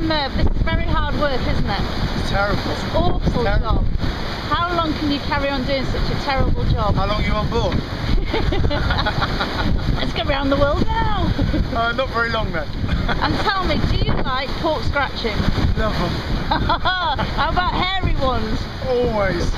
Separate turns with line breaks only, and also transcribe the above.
Merve, uh, this is very hard work, isn't it?
It's terrible.
It's awful
Terrible.
job. How long can you carry on doing such a terrible job?
How long are you on board?
Let's get around the world now.
Uh, not very long then.
and tell me, do you like pork scratching?
Love them.
How about hairy ones?
Always.